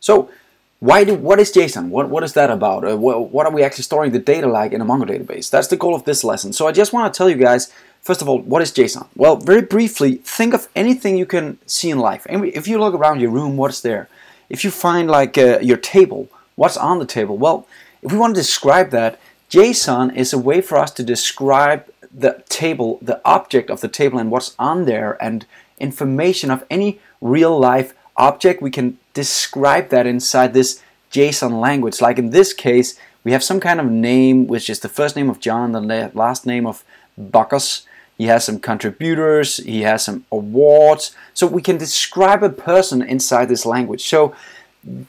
So why do, what is JSON? What, what is that about? Uh, what, are we actually storing the data like in a Mongo database? That's the goal of this lesson. So I just want to tell you guys, first of all, what is JSON? Well, very briefly, think of anything you can see in life. If you look around your room, what's there? If you find like uh, your table, what's on the table? Well, if we want to describe that, JSON is a way for us to describe the table, the object of the table and what's on there and information of any real life object. We can describe that inside this JSON language. Like in this case, we have some kind of name, which is the first name of John, the last name of Backus. He has some contributors, he has some awards. So we can describe a person inside this language. So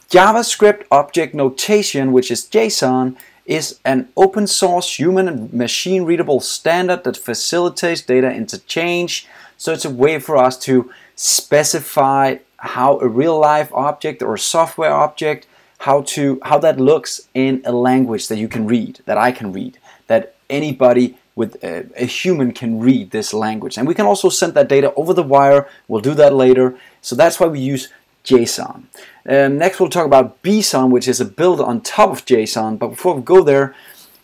JavaScript object notation, which is JSON, is an open source human and machine readable standard that facilitates data interchange. So it's a way for us to specify how a real life object or software object how to how that looks in a language that you can read, that I can read, that anybody with a, a, human can read this language. And we can also send that data over the wire. We'll do that later. So that's why we use JSON. Um, next, we'll talk about BSON, which is a build on top of JSON. But before we go there,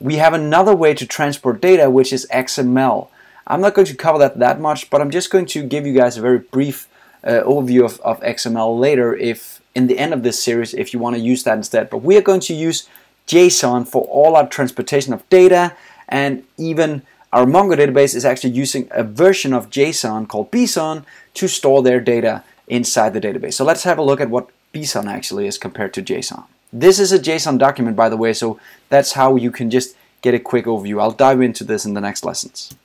we have another way to transport data, which is XML. I'm not going to cover that that much, but I'm just going to give you guys a very brief uh, overview of, of XML later if in the end of this series if you want to use that instead. But we are going to use JSON for all our transportation of data and even our Mongo database is actually using a version of JSON called BSON to store their data inside the database. So let's have a look at what BSON actually is compared to JSON. This is a JSON document by the way, so that's how you can just get a quick overview. I'll dive into this in the next lessons.